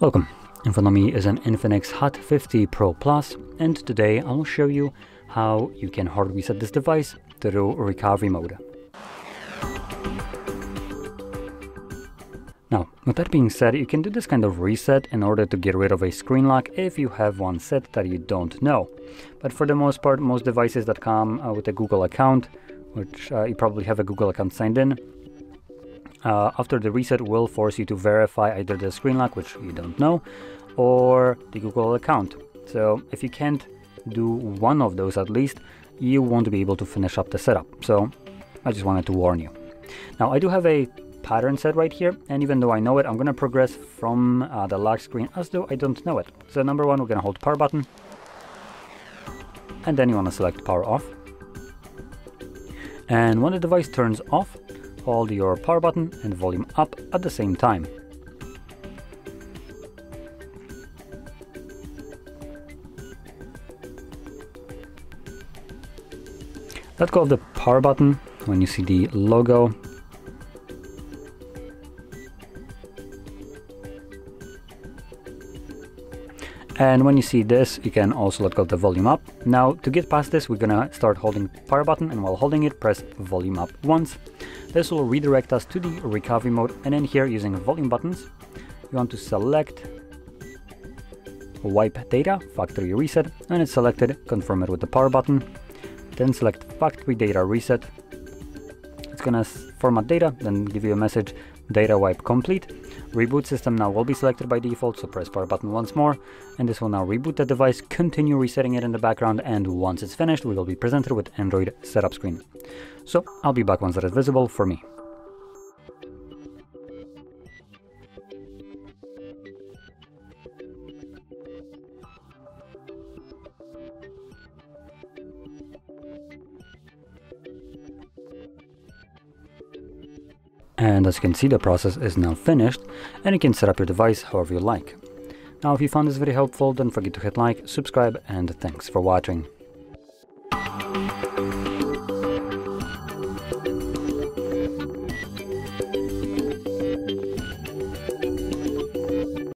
Welcome. In front of me is an Infinix Hot 50 Pro Plus and today I will show you how you can hard reset this device through recovery mode. Now, with that being said, you can do this kind of reset in order to get rid of a screen lock if you have one set that you don't know. But for the most part, most devices that come uh, with a Google account, which uh, you probably have a Google account signed in, uh, after the reset will force you to verify either the screen lock, which you don't know, or the Google account. So if you can't do one of those at least, you won't be able to finish up the setup. So I just wanted to warn you. Now I do have a pattern set right here, and even though I know it, I'm gonna progress from uh, the lock screen as though I don't know it. So number one, we're gonna hold power button, and then you wanna select power off. And when the device turns off, hold your power button and volume up at the same time. Let go of the power button when you see the logo. And when you see this, you can also let go of the volume up. Now, to get past this, we're gonna start holding power button and while holding it, press volume up once. This will redirect us to the recovery mode and then here using volume buttons, you want to select wipe data, factory reset, and it's selected, confirm it with the power button, then select factory data reset. It's gonna format data, then give you a message, data wipe complete. Reboot system now will be selected by default, so press power button once more, and this will now reboot the device, continue resetting it in the background, and once it's finished, we will be presented with Android setup screen. So I'll be back once that is visible for me. And as you can see the process is now finished and you can set up your device however you like. Now if you found this video helpful don't forget to hit like, subscribe and thanks for watching.